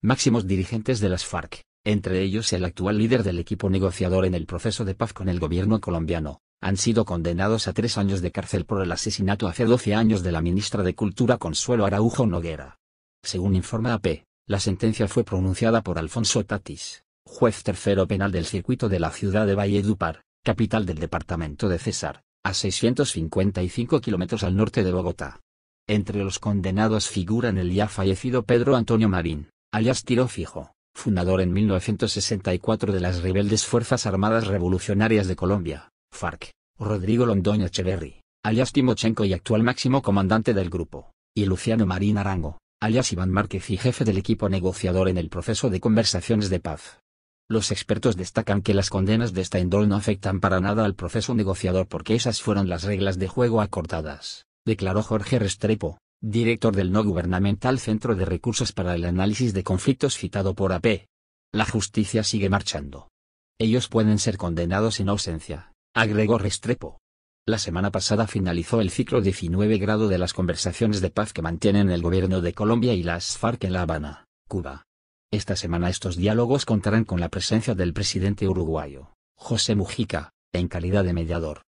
máximos dirigentes de las FARC, entre ellos el actual líder del equipo negociador en el proceso de paz con el gobierno colombiano, han sido condenados a tres años de cárcel por el asesinato hace 12 años de la ministra de Cultura Consuelo Araujo Noguera. Según informa AP, la sentencia fue pronunciada por Alfonso Tatis, juez tercero penal del circuito de la ciudad de Valledupar, capital del departamento de César, a 655 kilómetros al norte de Bogotá. Entre los condenados figuran el ya fallecido Pedro Antonio Marín, alias Tiro Fijo, fundador en 1964 de las rebeldes Fuerzas Armadas Revolucionarias de Colombia, FARC, Rodrigo Londoño Echeverry, alias Timochenko y actual máximo comandante del grupo, y Luciano Marín Arango, alias Iván Márquez y jefe del equipo negociador en el proceso de conversaciones de paz. Los expertos destacan que las condenas de esta no afectan para nada al proceso negociador porque esas fueron las reglas de juego acordadas, declaró Jorge Restrepo, director del no gubernamental Centro de Recursos para el Análisis de Conflictos citado por AP. La justicia sigue marchando. Ellos pueden ser condenados en ausencia, agregó Restrepo. La semana pasada finalizó el ciclo 19 grado de las conversaciones de paz que mantienen el gobierno de Colombia y las FARC en La Habana, Cuba. Esta semana estos diálogos contarán con la presencia del presidente uruguayo, José Mujica, en calidad de mediador.